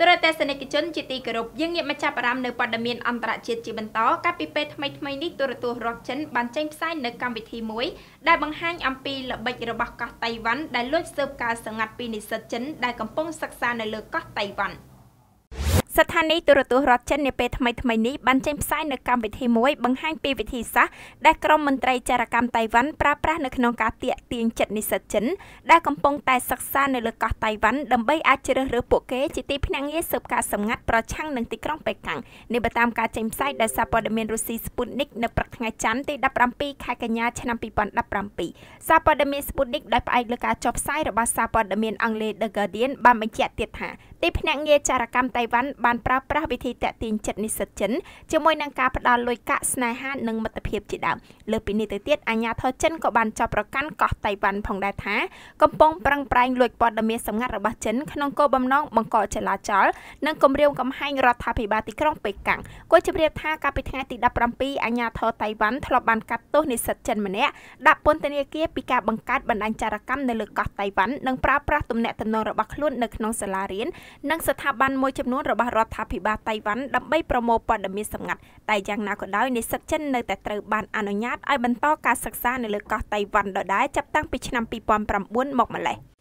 ទរទស្សនិកជនជាទីគោរពយើងងាកមកចាប់អារម្មណ៍នៅព័ត៌មានអន្តរជាតិជាបន្តកាលពីពេលថ្មីថ្មីនេះទូរទស្សន៍រដ្ឋចិនបានចេញផ្សាយនៅកម្មវិធីមួយដែលបង្ហាញអំពីល្បិចរបស់កោះតៃវ៉ាន់ដែលលួចស៊ើបការសម្ងាត់ពីនិស្សិតចិនដែលកំពុងសិក្សានៅលើកោះតៃវ៉ាន់ ស្ថានីយទូរទស្សន៍រដ្ឋចិននាពេលថ្មីថ្មីនេះបានចេញផ្សាយនៅកម្មវិធីមួយបង្ហាញពីវិធីសាស្ត្រដែលក្រុមមន្ត្រីចារកម្មតៃវ៉ាន់ប្រើប្រាស់នៅក្នុងការទាក់ទាញចិត្តនិស្សិតចិនដែលកំពុងតែសិក្សានៅលើកោះតៃវ៉ាន់ដើម្បីអាចជ្រើសរើសពួកគេជាទីភ្នាក់ងារស៊ើបការសម្ងាត់ប្រឆាំងនឹងទីក្រុងប៉េកាំងនេះបើតាមការចេញផ្សាយដោយសារព័ត៌មានរុស្ស៊ី Sputnik នៅព្រឹកថ្ងៃច័ន្ទទី17ខែកញ្ញាឆ្នាំ2017សារព័ត៌មាន Sputnik ដោយផ្អែកលើការចុះផ្សាយរបស់សារព័ត៌មានអង់គ្លេស The Guardian បានបញ្ជាក់ទៀតថា ទីភ្នាក់ងារចារកម្មតៃវ៉ាន់បានប្រើប្រាស់វិធីតាក់ទាញចិត្តនិស្សិតចិនជាមួយនឹងការផ្ដល់លុយកាក់ស្នេហានិងមិត្តភាពជាដើមលើពីនេះទៅទៀតអាញាធរចិនក៏បានចាប់ប្រកាន់កោះតៃវ៉ាន់ផងដែរថាកំពុងប្រឹងប្រែងលួចព័ត៌មានសម្ងាត់របស់ចិនក្នុងគោលបំណងបង្កចលាចលនិងគម្រាមកំហែងរដ្ឋាភិបាលទីក្រុងប៉េកាំងគួរជម្រាបថាកាលពីថ្ងៃទី17អាញាធរតៃវ៉ាន់ធ្លាប់បានកាត់ទោសនិស្សិតចិនម្នាក់ដាក់ពន្ធនាគារពីការបង្កើតបណ្ដាញចារកម្មនៅលើកោះតៃវ៉ាន់និងប្រើប្រាស់ទំនាក់ទំនងរបស់ខ្លួននៅក្នុងសាលារៀននិងស្ថាប័នមួយចំនួនរបស់រដ្ឋាភិបាលតៃវ៉ាន់ដើម្បីប្រមូលព័ត៌មានសម្ងាត់តែយ៉ាងណាក៏ដោយនិស្សិតចិននៅតែត្រូវបានអនុញ្ញាតឲ្យបន្តការសិក្សានៅលើកោះតៃវ៉ាន់ដដែលចាប់តាំងពីឆ្នាំ2009មកម្លេះ។